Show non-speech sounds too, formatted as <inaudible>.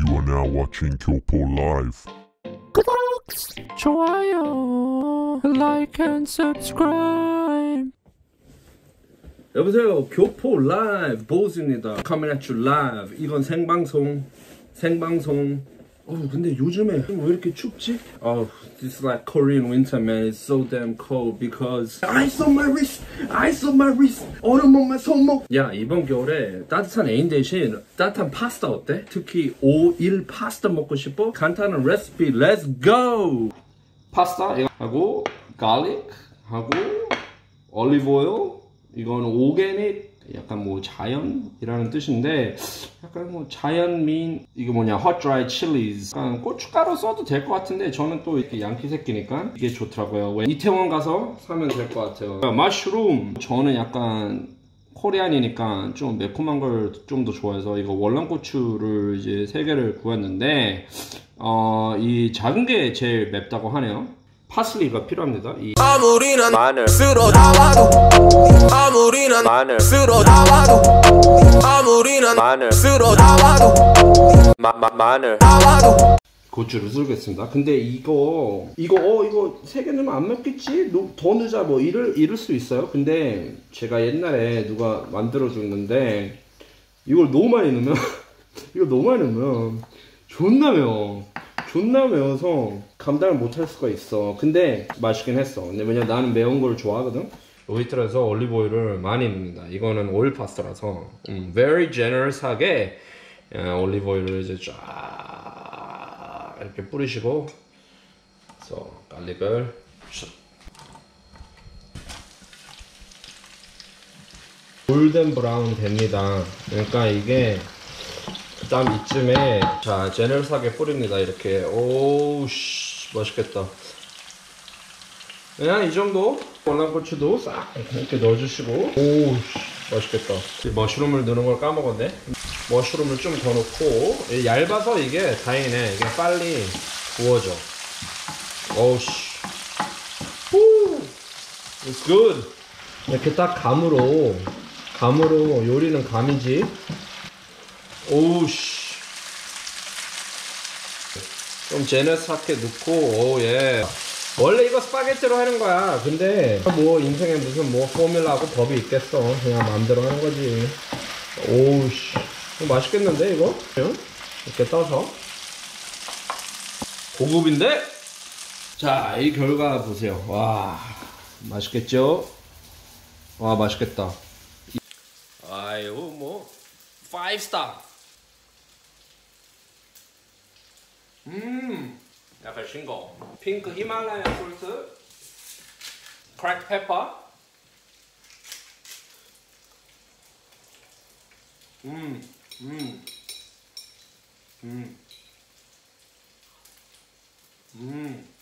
You are now watching Kyopo Live. 구독, 좋아요, like and subscribe. 여보세요 교포 라이브 보스입니다 Coming at you live 이건 생방송 생방송 어 근데 요즘에 왜 이렇게 춥지? Oh, this is like Korean winter man It's so damn cold because Ice on my wrist Ice on my wrist 얼음 on my 손목 야 이번 겨울에 따뜻한 애인 대신 따뜻한 파스타 어때? 특히 오일 파스타 먹고 싶어? 간단한 레시피 Let's go! 파스타 이거 하고 garlic 하고 올리브 오일 이거는 오게닉 약간 뭐 자연이라는 뜻인데 약간 뭐 자연 민 이게 뭐냐 hot dry chilies. 약간 고춧가루 써도 될 것 같은데 저는 또 이렇게 양키 새끼니까 이게 좋더라고요. 왜 이태원 가서 사면 될 것 같아요. 마쉬룸 저는 약간 코리안이니까 좀 매콤한 걸 좀 더 좋아해서 이거 월남고추를 이제 세 개를 구했는데 어, 이 작은 게 제일 맵다고 하네요. 파슬리가 필요합니다. 이 아무리 난 마늘. 쓸어 난 마늘 쓸어 담아도 아무리 난 마늘 쓸어 담아도 마, 마, 마늘 담아도 고추를 썰겠습니다. 근데 이거 이거 어 이거 세 개 넣으면 안 먹겠지? no- 더 넣자 뭐 이럴 이럴 수 있어요. 근데 제가 옛날에 누가 만들어 줬는데 이걸 너무 많이 넣으면 <laughs> 이거 너무 많이 넣으면 존나 매워. 존나 매워서 감당을 못 할 수가 있어. 근데 맛있긴 했어. 근데 왜냐 면 나는 매운 걸 좋아하거든. 로이트라서 올리브 오일을 많이 넣습니다. 이거는 오일 파스타라서 음, very generous하게 어, 올리브 오일을 이제 쫙 이렇게 뿌리시고 그래서 garlic을 샥. 골든 브라운 됩니다. 그러니까 이게 그다음 이쯤에 자 제너럴하게 뿌립니다. 이렇게 오우 씨 맛있겠다. 그냥 이 정도 월남고추도 싹 이렇게 넣어주시고. 오우 맛있겠다. 이 머쉬룸을 넣는 걸 까먹었네. 머쉬룸을 좀 더 넣고 이 얇아서 이게 다행이네. 이게 빨리 구워져. 오우씨. 후! It's good. 이렇게 딱 감으로 감으로 요리는 감이지. 오우씨. 좀 제너스하게 넣고 오예 원래 이거 스파게티로 하는 거야. 근데 뭐 인생에 무슨 뭐 포뮬라하고 법이 있겠어. 그냥 마음대로 하는 거지. 오우씨. 맛있겠는데 이거? 응? 이렇게 떠서. 고급인데? 자 이 결과 보세요. 와 맛있겠죠? 와 맛있겠다. 아유 뭐 5스타 음 약간 싱거 pink Himalaya salt cracked pepper 음, 음, 음, 음.